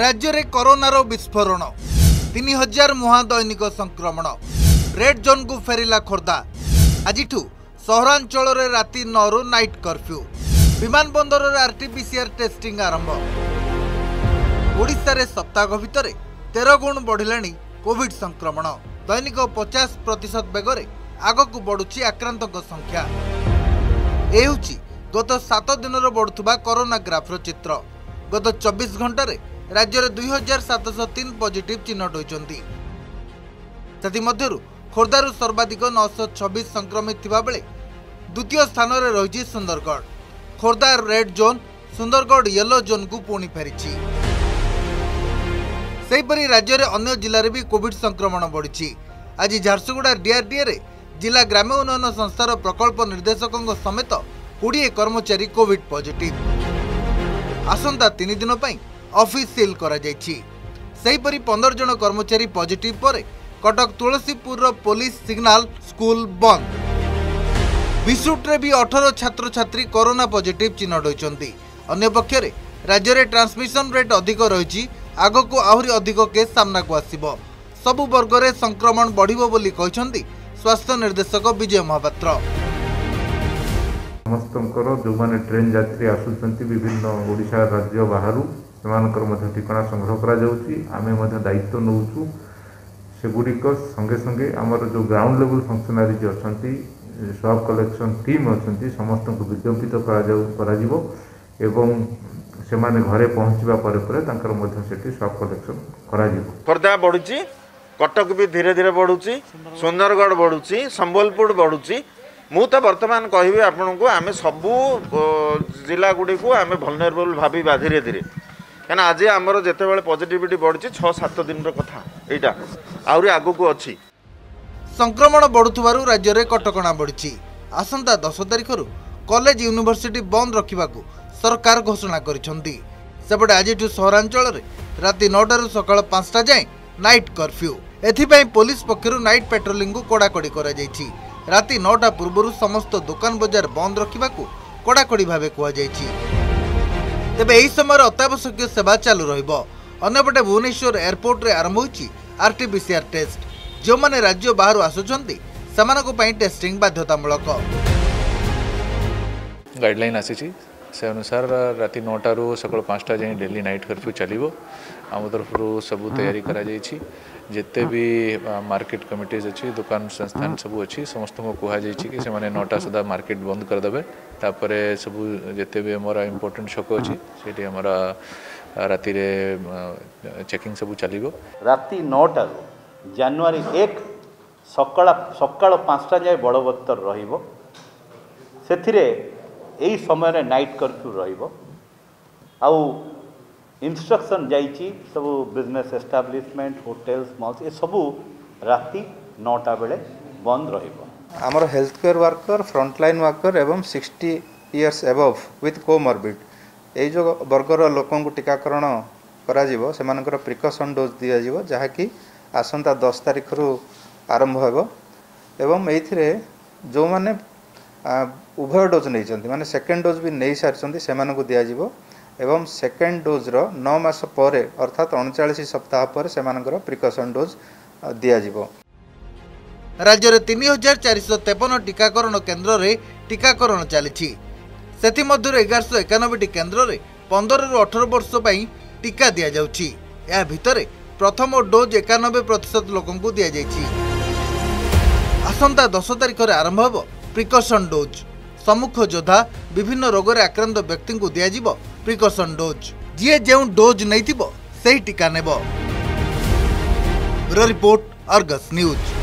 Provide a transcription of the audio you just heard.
ରାଜ୍ୟରେ କରୋନାର ବିସ୍ଫୋରଣ। ତିନି ହଜାର ମୁହାଁ ଦୈନିକ ସଂକ୍ରମଣ। ରେଡ୍ ଜୋନ୍କୁ ଫେରିଲା ଖୋର୍ଦ୍ଧା। ଆଜିଠୁ ସହରାଞ୍ଚଳରେ ରାତି ନଅରୁ ନାଇଟ୍ କର୍ଫ୍ୟୁ। ବିମାନ ବନ୍ଦରରେ ଆର୍ଟିପିସିଆର୍ ଟେଷ୍ଟିଂ ଆରମ୍ଭ। ଓଡ଼ିଶାରେ ସପ୍ତାହ ଭିତରେ ତେର ଗୁଣ ବଢ଼ିଲାଣି କୋଭିଡ୍ ସଂକ୍ରମଣ। ଦୈନିକ ପଚାଶ ପ୍ରତିଶତ ବେଗରେ ଆଗକୁ ବଢ଼ୁଛି ଆକ୍ରାନ୍ତଙ୍କ ସଂଖ୍ୟା। ଏ ହେଉଛି ଗତ ସାତ ଦିନର ବଢ଼ୁଥିବା କରୋନା ଗ୍ରାଫର ଚିତ୍ର। ଗତ ଚବିଶ ଘଣ୍ଟାରେ ରାଜ୍ୟରେ ଦୁଇ ହଜାର ସାତଶହ ତିନି ପଜିଟିଭ୍ ଚିହ୍ନଟ ହୋଇଛନ୍ତି। ସେଥିମଧ୍ୟରୁ ଖୋର୍ଦ୍ଧାରୁ ସର୍ବାଧିକ ନଅଶହ ଛବିଶ ସଂକ୍ରମିତ ଥିବାବେଳେ ଦ୍ୱିତୀୟ ସ୍ଥାନରେ ରହିଛି Sundargarh. Khordha red zone Sundargarh yellow ଜୋନ୍କୁ ପୁଣି ଫେରିଛି। ସେହିପରି ରାଜ୍ୟରେ ଅନ୍ୟ ଜିଲ୍ଲାରେ ବି କୋଭିଡ୍ ସଂକ୍ରମଣ ବଢ଼ିଛି। ଆଜି ଝାରସୁଗୁଡ଼ା ଡିଆର୍ଡିଏରେ ଜିଲ୍ଲା ଗ୍ରାମ୍ୟ ଉନ୍ନୟନ ସଂସ୍ଥାର ପ୍ରକଳ୍ପ ନିର୍ଦ୍ଦେଶକଙ୍କ ସମେତ କୋଡ଼ିଏ କର୍ମଚାରୀ କୋଭିଡ୍ ପଜିଟିଭ୍। ଆସନ୍ତା ତିନି ଦିନ ପାଇଁ ଅଫିସ୍ ସିଲ୍ କରାଯାଇଛି। ସେହିପରି ପନ୍ଦର ଜଣ କର୍ମଚାରୀ ପଜିଟିଭ୍ ପରେ କଟକ ତୁଳସୀପୁରର ପୋଲିସ ସିଗ୍ନାଲ ସ୍କୁଲ ବନ୍ଦ। ବିସୁଟରେ ବି ଅଠର ଛାତ୍ରଛାତ୍ରୀ କରୋନା ପଜିଟିଭ୍ ଚିହ୍ନଟ ହୋଇଛନ୍ତି। ଅନ୍ୟପକ୍ଷରେ ରାଜ୍ୟରେ ଟ୍ରାନ୍ସମିଶନ ରେଟ୍ ଅଧିକ ରହିଛି ଆଗକୁ ଆହୁରି ଅଧିକ କେସ୍ ସାମ୍ନାକୁ ଆସିବ। ସବୁ ବର୍ଗରେ ସଂକ୍ରମଣ ବଢ଼ିବ ବୋଲି କହିଛନ୍ତି ସ୍ୱାସ୍ଥ୍ୟ ନିର୍ଦ୍ଦେଶକ ବିଜୟ ମହାପାତ୍ର। ସମସ୍ତଙ୍କର ଯେଉଁମାନେ ଟ୍ରେନ୍ ଯାତ୍ରୀ ଆସୁଛନ୍ତି ବିଭିନ୍ନ ଓଡ଼ିଶା ରାଜ୍ୟ ବାହାରୁ ସେମାନଙ୍କର ମଧ୍ୟ ଠିକଣା ସଂଗ୍ରହ କରାଯାଉଛି। ଆମେ ମଧ୍ୟ ଦାୟିତ୍ୱ ନେଉଛୁ। ସେଗୁଡ଼ିକ ସଙ୍ଗେ ସଙ୍ଗେ ଆମର ଯେଉଁ ଗ୍ରାଉଣ୍ଡ ଲେବୁଲ୍ ଫଙ୍କସନାରିଜ୍ ଅଛନ୍ତି ସ୍ୱାବ୍ କଲେକ୍ସନ୍ ଟିମ୍ ଅଛନ୍ତି ସମସ୍ତଙ୍କୁ ବିଜ୍ଞପ୍ତିତ କରାଯାଉ କରାଯିବ ଏବଂ ସେମାନେ ଘରେ ପହଞ୍ଚିବା ପରେ ପରେ ତାଙ୍କର ମଧ୍ୟ ସେଠି ସ୍ୱାବ୍ କଲେକ୍ସନ୍ କରାଯିବ। ଖୋର୍ଦ୍ଧା ବଢ଼ୁଛି କଟକ ବି ଧୀରେ ଧୀରେ ବଢ଼ୁଛି ସୁନ୍ଦରଗଡ଼ ବଢ଼ୁଛି ସମ୍ବଲପୁର ବଢ଼ୁଛି। ମୁଁ ତ ବର୍ତ୍ତମାନ କହିବି ଆପଣଙ୍କୁ ଆମେ ସବୁ ଅ, ଜିଲ୍ଲାଗୁଡ଼ିକୁ ଆମେ ଭଲନେରେବଲ୍ ଭାବିବା ଧୀରେ ଧୀରେ। କାହିଁକିନା ଆଜି ଆମର ଯେତେବେଳେ ପଜିଟିଭିଟି ବଢ଼ୁଛି ଛଅ ସାତ ଦିନର କଥା ଏଇଟା ଆହୁରି ଆଗକୁ ଅଛି। ସଂକ୍ରମଣ ବଢ଼ୁଥିବାରୁ ରାଜ୍ୟରେ କଟକଣା ବଢ଼ିଛି। ଆସନ୍ତା ଦଶ ତାରିଖରୁ କଲେଜ ୟୁନିଭର୍ସିଟି ବନ୍ଦ ରଖିବାକୁ ସରକାର ଘୋଷଣା କରିଛନ୍ତି। ସେପଟେ ଆଜିଠୁ ସହରାଞ୍ଚଳରେ ରାତି ନଅଟାରୁ ସକାଳ ପାଞ୍ଚଟା ଯାଏଁ ନାଇଟ୍ କର୍ଫ୍ୟୁ ଏଥିପାଇଁ ପୋଲିସ ପକ୍ଷରୁ ନାଇଟ୍ ପାଟ୍ରୋଲିଂକୁ କଡ଼ାକଡ଼ି କରାଯାଇଛି। ରାତି ନଅଟା ପୂର୍ବରୁ ସମସ୍ତ ଦୋକାନ ବଜାର ବନ୍ଦ ରଖିବାକୁ କଡ଼ାକଡ଼ି ଭାବେ କୁହାଯାଇଛି। ତେବେ ଏହି ସମୟରେ ଅତ୍ୟାବଶ୍ୟକୀୟ ସେବା ଚାଲୁ ରହିବ। ଅନ୍ୟପଟେ ଭୁବନେଶ୍ୱର ଏୟାରପୋର୍ଟରେ ଆରମ୍ଭ ହୋଇଛି ଆର୍ଟିପିସିଆର୍ ଟେଷ୍ଟ। ଯେଉଁମାନେ ରାଜ୍ୟ ବାହାରୁ ଆସୁଛନ୍ତି ସେମାନଙ୍କ ପାଇଁ ଟେଷ୍ଟିଂ ବାଧ୍ୟତାମୂଳକ। ଗାଇଡ଼ଲାଇନ୍ ଆସିଛି। ସେ ଅନୁସାର ରାତି ନଅଟାରୁ ସକାଳ ପାଞ୍ଚଟା ଯାଏଁ ଡେଲି ନାଇଟ୍ କର୍ଫ୍ୟୁ ଚାଲିବ ଆମ ତରଫରୁ ସବୁ ତିଆରି କରାଯାଇଛି ଯେତେ ବି ମାର୍କେଟ କମିଟିଜ୍ ଅଛି ଦୋକାନ ସଂସ୍ଥାନ ସବୁ ଅଛି ସମସ୍ତଙ୍କୁ କୁହାଯାଇଛି କି ସେମାନେ ନଅଟା ସୁଦ୍ଧା ମାର୍କେଟ ବନ୍ଦ କରିଦେବେ। ତାପରେ ସବୁ ଯେତେ ବି ଆମର ଇମ୍ପୋର୍ଟାଣ୍ଟ ଛକ ଅଛି ସେଇଠି ଆମର ରାତିରେ ଚେକିଂ ସବୁ ଚାଲିବ। ରାତି ନଅଟାରୁ ଜାନୁଆରୀ ଏକ ସକାଳ ସକାଳ ପାଞ୍ଚଟା ଯାଏ ବଳବତ୍ତର ରହିବ। ସେଥିରେ ଏହି ସମୟରେ ନାଇଟ୍ କର୍ଫ୍ୟୁ ରହିବ ଆଉ ଇନଷ୍ଟ୍ରକ୍ସନ୍ ଯାଇଛି ସବୁ ବିଜନେସ୍ ଏଷ୍ଟାବ୍ଲିଶମେଣ୍ଟ ହୋଟେଲ୍ସ ମଲ୍ସ ଏସବୁ ରାତି ନଅଟା ବେଳେ ବନ୍ଦ ରହିବ ଆମର health care worker frontline worker ଏବଂ sixty years above with comorbid ଏଇ ଯେଉଁ ବର୍ଗର ଲୋକଙ୍କୁ ଟିକାକରଣ କରାଯିବ ସେମାନଙ୍କର ପ୍ରିକସନ୍ ଡୋଜ୍ ଦିଆଯିବ ଯାହାକି ଆସନ୍ତା ଦଶ ତାରିଖରୁ ଆରମ୍ଭ ହେବ। ଏବଂ ଏଇଥିରେ ଯେଉଁମାନେ ଆ, ଉଭୟ ଡୋଜ୍ ନେଇଛନ୍ତି। ମାନେ ସେକେଣ୍ଡ ଡୋଜ୍ ବି ନେଇସାରିଛନ୍ତି ସେମାନଙ୍କୁ ଦିଆଯିବ ଏବଂ ସେକେଣ୍ଡ ଡୋଜ୍ର ନଅ ମାସ ପରେ ଅର୍ଥାତ୍ ଅଣଚାଳିଶ ସପ୍ତାହ ପରେ ସେମାନଙ୍କର ପ୍ରିକସନ୍ ଡୋଜ୍ ଦିଆଯିବ। ରାଜ୍ୟରେ ତିନି ହଜାର ଚାରିଶହ ତେପନ ଟିକାକରଣ କେନ୍ଦ୍ରରେ ଟିକାକରଣ ଚାଲିଛି। ସେଥିମଧ୍ୟରୁ ଏଗାରଶହ ଏକାନବେଟି କେନ୍ଦ୍ରରେ ପନ୍ଦରରୁ ଅଠର ବର୍ଷ ପାଇଁ ଟିକା ଦିଆଯାଉଛି। ଏହା ଭିତରେ ପ୍ରଥମ ଡୋଜ୍ ଏକାନବେ ପ୍ରତିଶତ ଲୋକଙ୍କୁ ଦିଆଯାଇଛି। ଆସନ୍ତା ଦଶ ତାରିଖରେ ଆରମ୍ଭ ହେବ ପ୍ରିକସନ୍ ଡୋଜ୍ ସମ୍ମୁଖ ଯୋଦ୍ଧା ବିଭିନ୍ନ ରୋଗରେ ଆକ୍ରାନ୍ତ ବ୍ୟକ୍ତିଙ୍କୁ ଦିଆଯିବ ପ୍ରିକସନ୍ ଡୋଜ୍ ଯିଏ ଯେଉଁ ଡୋଜ୍ ନେଇଥିବ ସେହି ଟିକା ନେବ। Report Argus news.